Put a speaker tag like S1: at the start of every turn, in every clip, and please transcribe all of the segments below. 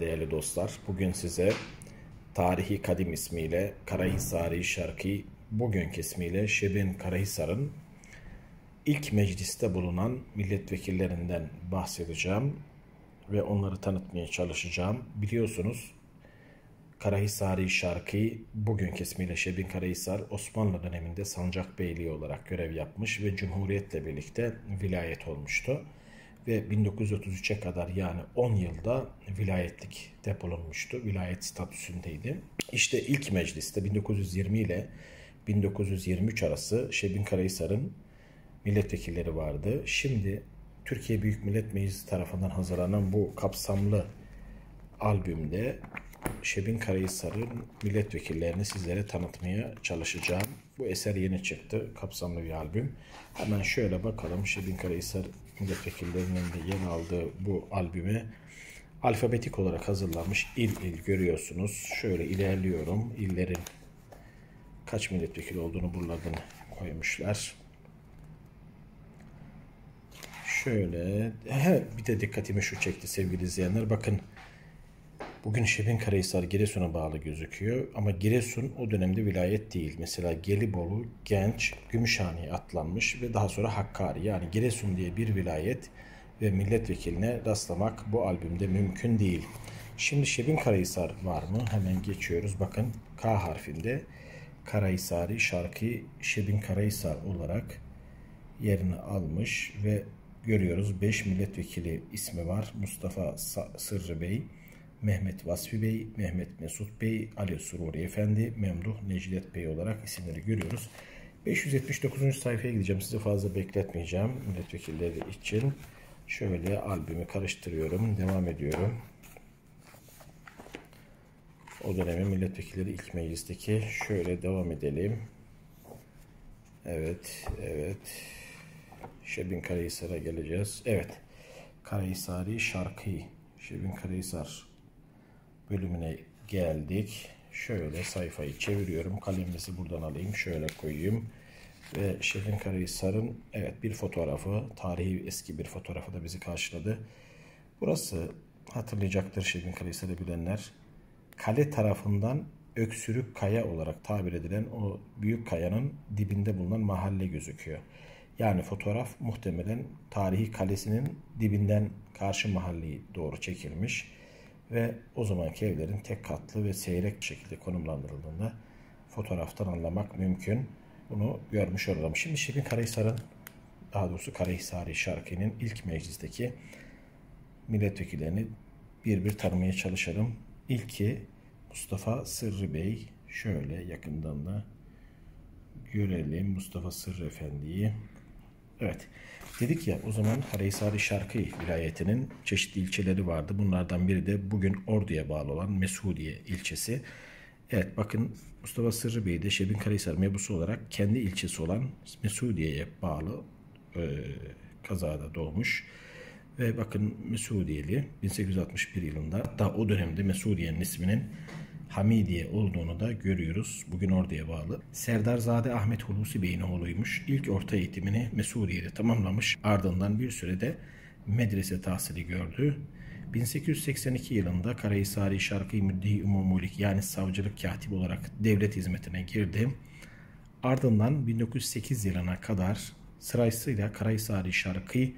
S1: Değerli dostlar. Bugün size tarihi kadim ismiyle Karahisari Şarkı, bugünkü ismiyle Şebin Karahisar'ın ilk mecliste bulunan milletvekillerinden bahsedeceğim ve onları tanıtmaya çalışacağım. Biliyorsunuz Karahisari Şarkı, bugünkü ismiyle Şebin Karahisar, Osmanlı döneminde Sancak Beyliği olarak görev yapmış ve Cumhuriyet'le birlikte vilayet olmuştu ve 1933'e kadar yani 10 yılda vilayetlik depolunmuştu. Vilayet statüsündeydi. İşte ilk mecliste 1920 ile 1923 arası Şebin Karahisar'ın milletvekilleri vardı. Şimdi Türkiye Büyük Millet Meclisi tarafından hazırlanan bu kapsamlı albümde Şebin Karahisar'ın milletvekillerini sizlere tanıtmaya çalışacağım. Bu eser yeni çıktı. Kapsamlı bir albüm. Hemen şöyle bakalım Şebin Karahisar milletvekillerinin de yer aldığı bu albüme alfabetik olarak hazırlanmış il il görüyorsunuz. Şöyle ilerliyorum. İllerin kaç milletvekili olduğunu buralardan koymuşlar. Şöyle he, bir de dikkatimi şu çekti sevgili izleyenler. Bakın Bugün Şebin Karahisar Giresun'a bağlı gözüküyor ama Giresun o dönemde vilayet değil. Mesela Gelibolu, Genç, Gümüşhane'ye atlanmış ve daha sonra Hakkari yani Giresun diye bir vilayet ve milletvekiline rastlamak bu albümde mümkün değil. Şimdi Şebin Karahisar var mı? Hemen geçiyoruz. Bakın K harfinde Karahisari şarkı Şebin Karahisar olarak yerini almış ve görüyoruz 5 milletvekili ismi var. Mustafa Sırrı Bey, Mehmet Vasfi Bey, Mehmet Mesut Bey, Ali Sururi Efendi, Memduh Necdet Bey olarak isimleri görüyoruz. 579. sayfaya gideceğim. Sizi fazla bekletmeyeceğim. Milletvekilleri için şöyle albümü karıştırıyorum. Devam ediyorum. O dönemin milletvekilleri ilk meclisteki şöyle devam edelim. Evet, evet. Şebin Karahisar'a geleceğiz. Evet. Karahisari Şarkı. Şebin Karahisar bölümüne geldik. Şöyle sayfayı çeviriyorum. Kalemimizi buradan alayım. Şöyle koyayım. Ve Şefin Karahisar'ın evet bir fotoğrafı, tarihi eski bir fotoğrafı da bizi karşıladı. Burası hatırlayacaktır Şefin Karahisar'ı bilenler. Kale tarafından Öksürük Kaya olarak tabir edilen o büyük kayanın dibinde bulunan mahalle gözüküyor. Yani fotoğraf muhtemelen tarihi kalesinin dibinden karşı mahalleyi doğru çekilmiş ve o zamanki evlerin tek katlı ve seyrek bir şekilde konumlandırıldığında fotoğraftan anlamak mümkün. Bunu görmüş olalım. Şimdi Şebin Karahisar'ın daha doğrusu Karahisari Şarkı'nın ilk meclisteki milletvekillerini bir bir tanımaya çalışalım. İlki Mustafa Sırrı Bey. Şöyle yakından da görelim Mustafa Sırrı Efendi'yi. Evet. Dedik ya o zaman Karahisari Şarkı vilayetinin çeşitli ilçeleri vardı. Bunlardan biri de bugün Ordu'ya bağlı olan Mesudiye ilçesi. Evet bakın Mustafa Sırrı Bey de Şebin Karahisar mebusu olarak kendi ilçesi olan Mesudiye'ye bağlı e, kazada doğmuş. Ve bakın Mesudiyeli 1861 yılında da o dönemde Mesudiye'nin isminin Hamidiye olduğunu da görüyoruz. Bugün orduya bağlı. Serdarzade Ahmet Hulusi Bey'in oğluymuş. İlk orta eğitimini Mesudiye'de tamamlamış. Ardından bir sürede medrese tahsili gördü. 1882 yılında Karahisari Şarkı Müddi Umumulik yani savcılık katibi olarak devlet hizmetine girdi. Ardından 1908 yılına kadar sırasıyla Karahisari Şarkı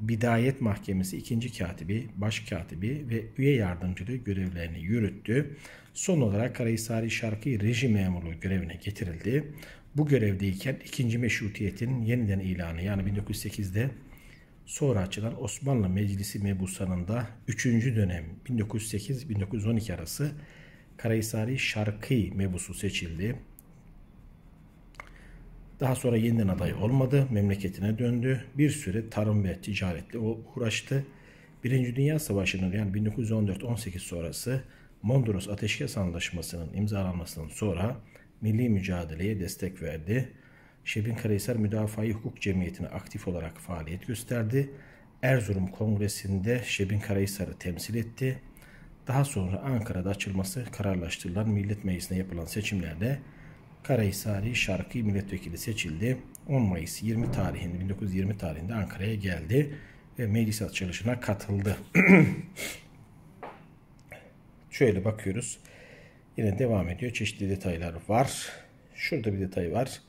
S1: Bidayet Mahkemesi ikinci katibi, baş katibi ve üye yardımcılığı görevlerini yürüttü. Son olarak Karahisari Şarkı Reji Memurluğu görevine getirildi. Bu görevdeyken ikinci meşrutiyetin yeniden ilanı yani 1908'de sonra açılan Osmanlı Meclisi mebusanında 3. dönem 1908-1912 arası Karahisari Şarkı mebusu seçildi. Daha sonra yeniden aday olmadı, memleketine döndü. Bir süre tarım ve ticaretle uğraştı. Birinci Dünya Savaşı'nın yani 1914-18 sonrası Mondros Ateşkes Anlaşması'nın imzalanmasından sonra milli mücadeleye destek verdi. Şebin Karahisar Müdafaa Hukuk Cemiyeti'ne aktif olarak faaliyet gösterdi. Erzurum Kongresi'nde Şebin Karahisar'ı temsil etti. Daha sonra Ankara'da açılması kararlaştırılan Millet Meclisi'ne yapılan seçimlerde Karahisari Şarkı Milletvekili seçildi. 10 Mayıs 20 tarihinde 1920 tarihinde Ankara'ya geldi ve meclis açılışına katıldı. Şöyle bakıyoruz. Yine devam ediyor. Çeşitli detaylar var. Şurada bir detay var.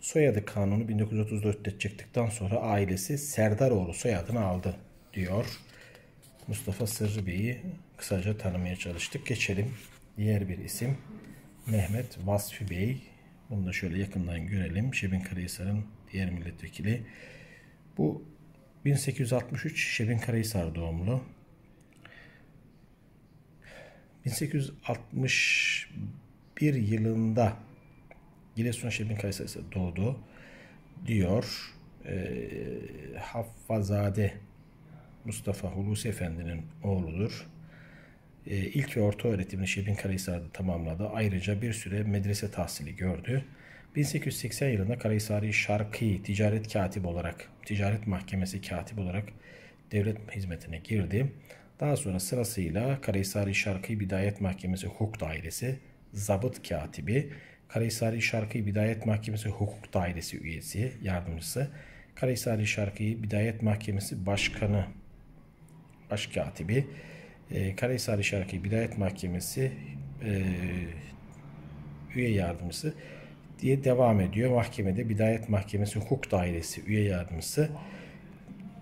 S1: Soyadı kanunu 1934'te çıktıktan sonra ailesi Serdaroğlu soyadını aldı diyor. Mustafa Sırrı Bey'i kısaca tanımaya çalıştık. Geçelim. Diğer bir isim Mehmet Vasfi Bey. Bunu da şöyle yakından görelim. Şebin Karahisar'ın diğer milletvekili. Bu 1863 Şebin Karahisar doğumlu. 1861 yılında Giresun Şebin Karahisar doğdu diyor. E, Haffazade Mustafa Hulusi Efendi'nin oğludur. E, ilk ve orta öğretimini Şebin Karahisar'da tamamladı. Ayrıca bir süre medrese tahsili gördü. 1880 yılında Karahisari Şarkı Ticaret Katibi olarak, Ticaret Mahkemesi Katibi olarak devlet hizmetine girdi. Daha sonra sırasıyla Karahisari Şarkı Bidayet Mahkemesi Hukuk Dairesi Zabıt Katibi, Karahisari Şarkı Bidayet Mahkemesi Hukuk Dairesi üyesi, yardımcısı, Karahisari Şarkı Bidayet Mahkemesi Başkanı, Başkatibi, e, Karahisari Şarkı Bidayet Mahkemesi e, üye yardımcısı diye devam ediyor. Mahkemede Bidayet Mahkemesi Hukuk Dairesi üye yardımcısı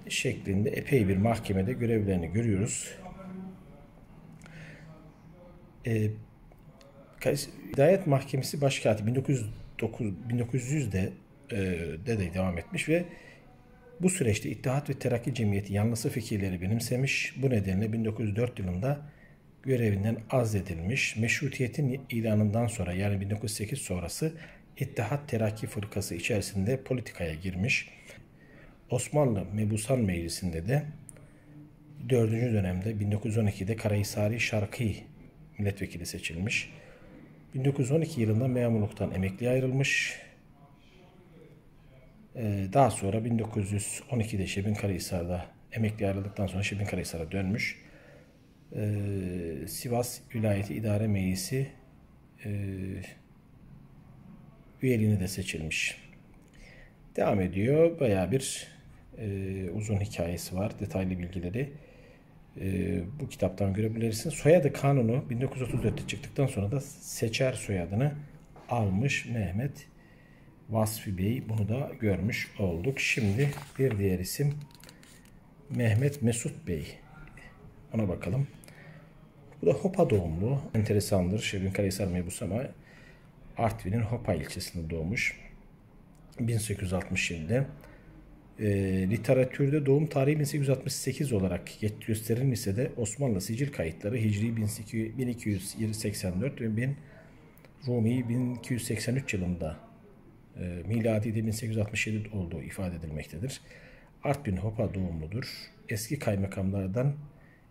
S1: şeklinde epey bir mahkemede görevlerini görüyoruz. E, Hidayet Mahkemesi Başkatibi 1909 1900'de e, de, de devam etmiş ve bu süreçte İttihat ve Terakki Cemiyeti yanlısı fikirleri benimsemiş. Bu nedenle 1904 yılında görevinden azledilmiş. Meşrutiyetin ilanından sonra yani 1908 sonrası İttihat Terakki Fırkası içerisinde politikaya girmiş. Osmanlı Mebusan Meclisi'nde de 4. dönemde 1912'de Karahisari Şarkı milletvekili seçilmiş. 1912 yılında memurluktan emekliye ayrılmış. Ee, daha sonra 1912'de Şebin Karahisar'da emekli ayrıldıktan sonra Şebin Karahisar'a dönmüş. Ee, Sivas Vilayeti İdare Meclisi e, üyeliğine de seçilmiş. Devam ediyor. Baya bir e, uzun hikayesi var. Detaylı bilgileri e, bu kitaptan görebilirsiniz. Soyadı kanunu 1934'te çıktıktan sonra da seçer soyadını almış Mehmet Vasfi Bey. Bunu da görmüş olduk. Şimdi bir diğer isim Mehmet Mesut Bey. Ona bakalım. Bu da Hopa doğumlu. Enteresandır. Şebin Karahisar mebus ama Artvin'in Hopa ilçesinde doğmuş. 1867'de e, literatürde doğum tarihi 1868 olarak gösterilmişse de Osmanlı sicil kayıtları Hicri 1284 ve 1000 Rumi 1283 yılında e, miladi de 1867 olduğu ifade edilmektedir. Artvin Hopa doğumludur. Eski kaymakamlardan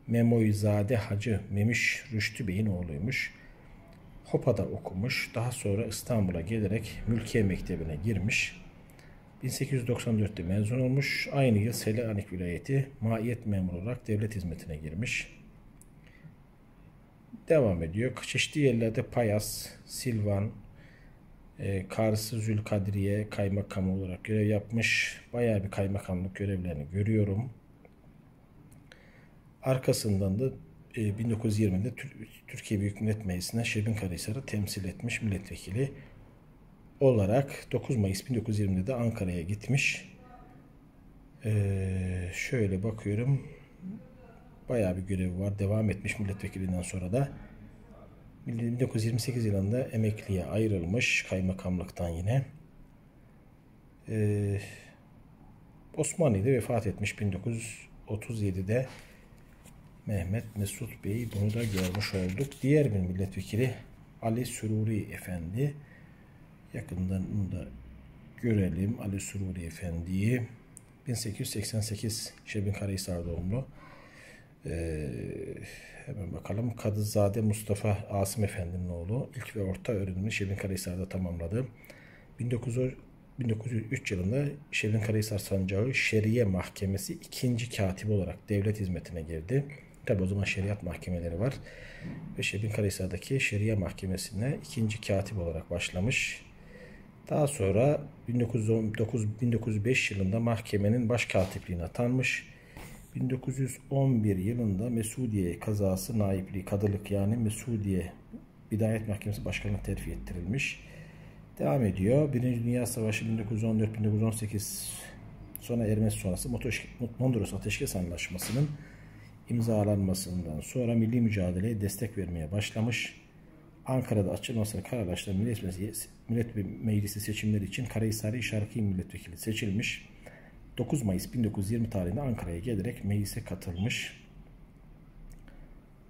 S1: Memoizade Hacı Memiş Rüştü Bey'in oğluymuş. Hopa'da okumuş. Daha sonra İstanbul'a gelerek Mülkiye Mektebi'ne girmiş. 1894'te mezun olmuş. Aynı yıl Selanik vilayeti maiyet memuru olarak devlet hizmetine girmiş. Devam ediyor. Çeşitli yerlerde Payas, Silvan, e, Karsı Zülkadriye kaymakamı olarak görev yapmış. Bayağı bir kaymakamlık görevlerini görüyorum. Arkasından da e, 1920'de Türkiye Büyük Millet Meclisi'ne Şebin Karahisar'ı temsil etmiş milletvekili olarak 9 Mayıs 1920'de de Ankara'ya gitmiş. Ee, şöyle bakıyorum. Bayağı bir görevi var. Devam etmiş milletvekilinden sonra da. 1928 yılında emekliye ayrılmış kaymakamlıktan yine. Ee, Osmanlı'da vefat etmiş 1937'de Mehmet Mesut Bey bunu da görmüş olduk. Diğer bir milletvekili Ali Süruri Efendi Yakından bunu da görelim. Ali Sururi Efendi'yi 1888 Şebin Karahisar doğumlu. Ee, hemen bakalım. Kadızade Mustafa Asım Efendi'nin oğlu. İlk ve orta öğrenimini Şebin Karahisar'da tamamladı. 1900, 1903 yılında Şebin Karahisar Sancağı Şeriye Mahkemesi ikinci katibi olarak devlet hizmetine girdi. Tabi o zaman şeriat mahkemeleri var. Ve Şebin Karahisar'daki Şeriye Mahkemesi'ne ikinci katip olarak başlamış. Daha sonra 1909 1905 yılında mahkemenin baş katipliğine atanmış. 1911 yılında Mesudiye kazası naipliği, kadılık yani Mesudiye Bidayet Mahkemesi Başkanı'na terfi ettirilmiş. Devam ediyor. Birinci Dünya Savaşı 1914-1918 sona ermesi sonrası Mondros Ateşkes Anlaşması'nın imzalanmasından sonra milli mücadeleye destek vermeye başlamış. Ankara'da açılmasını kararlaştıran Millet Meclisi seçimleri için Karahisari Şarkı Milletvekili seçilmiş. 9 Mayıs 1920 tarihinde Ankara'ya gelerek meclise katılmış.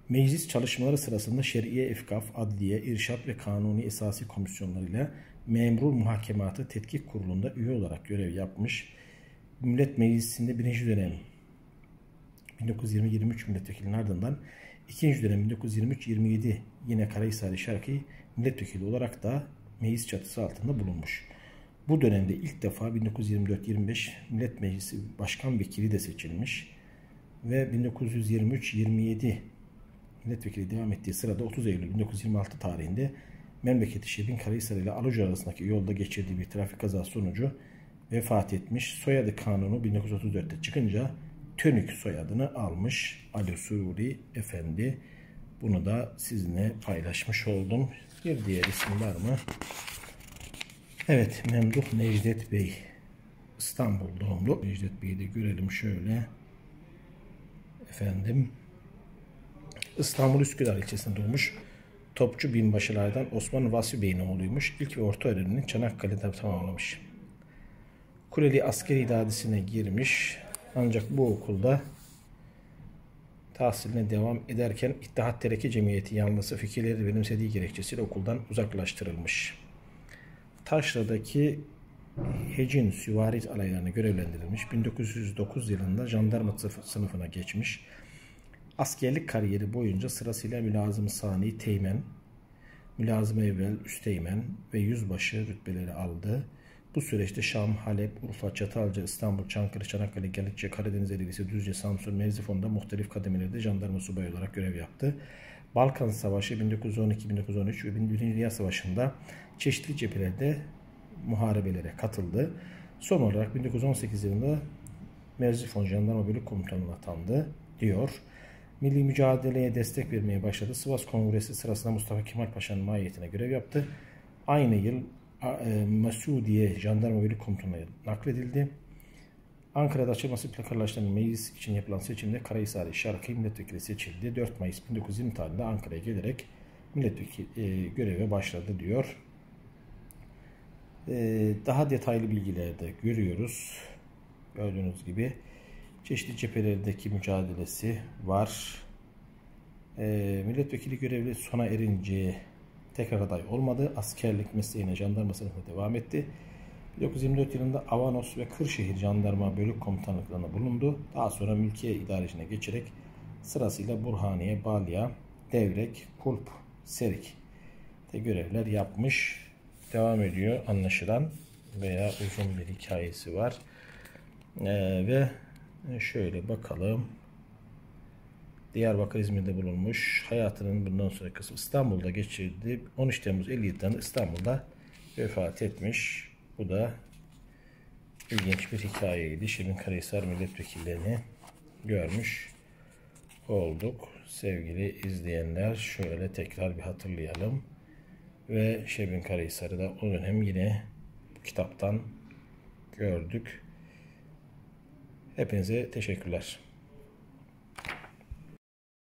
S1: Meclis çalışmaları sırasında Şer'iye Efkaf, Adliye, İrşat ve Kanuni Esasi Komisyonlarıyla Memur Muhakematı Tetkik Kurulu'nda üye olarak görev yapmış. Millet Meclisi'nde birinci dönem 1920-23 milletvekilinin ardından ikinci dönem 1923-27 yine Karahisari Şarkı milletvekili olarak da meclis çatısı altında bulunmuş. Bu dönemde ilk defa 1924-25 Millet Meclisi Başkan Vekili de seçilmiş ve 1923-27 milletvekili devam ettiği sırada 30 Eylül 1926 tarihinde memleketi Şebin Karahisar ile Aluca arasındaki yolda geçirdiği bir trafik kazası sonucu vefat etmiş. Soyadı kanunu 1934'te çıkınca Tönük soyadını almış Ali Sururi Efendi. Bunu da sizinle paylaşmış oldum. Bir diğer isim var mı? Evet Memduh Necdet Bey. İstanbul doğumlu. Necdet Bey'i de görelim şöyle. Efendim. İstanbul Üsküdar ilçesinde doğmuş. Topçu binbaşılardan Osman Vasfi Bey'in oğluymuş. İlk ve orta öğrenimini Çanakkale'de tamamlamış. Kuleli Askeri İdadisi'ne girmiş. Ancak bu okulda tahsiline devam ederken İttihat Tereki Cemiyeti yanlısı fikirleri benimsediği gerekçesiyle okuldan uzaklaştırılmış. Taşra'daki Hecin Süvari alaylarına görevlendirilmiş. 1909 yılında jandarma sınıfına geçmiş. Askerlik kariyeri boyunca sırasıyla mülazım sani teğmen, mülazım evvel üsteğmen ve yüzbaşı rütbeleri aldı. Bu süreçte Şam, Halep, Urfa, Çatalca, İstanbul, Çankırı, Çanakkale, Galicia, Karadeniz Ereğlisi, Düzce, Samsun, Merzifon'da muhtelif kademelerde jandarma subayı olarak görev yaptı. Balkan Savaşı 1912-1913 ve Birinci Dünya Savaşı'nda çeşitli cephelerde muharebelere katıldı. Son olarak 1918 yılında Merzifon Jandarma Bölük Komutanı'na atandı diyor. Milli mücadeleye destek vermeye başladı. Sivas Kongresi sırasında Mustafa Kemal Paşa'nın mahiyetine görev yaptı. Aynı yıl e, Masudiye Jandarma Bölük Komutanı'na nakledildi. Ankara'da açılması plakarlaştıran meclis için yapılan seçimde Karahisari Şarkı milletvekili seçildi. 4 Mayıs 1920 tarihinde Ankara'ya gelerek milletvekili e, göreve başladı diyor. E, daha detaylı bilgilerde görüyoruz. Gördüğünüz gibi çeşitli cephelerdeki mücadelesi var. E, milletvekili görevi sona erince tekrar aday olmadı. Askerlik mesleğine jandarma sınıfına devam etti. 1924 yılında Avanos ve Kırşehir Jandarma Bölük Komutanlıklarına bulundu. Daha sonra mülkiye idarecine geçerek sırasıyla Burhaniye, Balya, Devrek, Kulp, Serik de görevler yapmış. Devam ediyor anlaşılan veya uzun bir hikayesi var. Ee, ve şöyle bakalım. Diyarbakır İzmir'de bulunmuş. Hayatının bundan sonra kısmı İstanbul'da geçirdi. 13 Temmuz 57'den İstanbul'da vefat etmiş. Bu da ilginç bir hikayeydi. Şebin Karahisar milletvekillerini görmüş olduk. Sevgili izleyenler şöyle tekrar bir hatırlayalım. Ve Şebin Karahisar'ı da o dönem yine kitaptan gördük. Hepinize teşekkürler.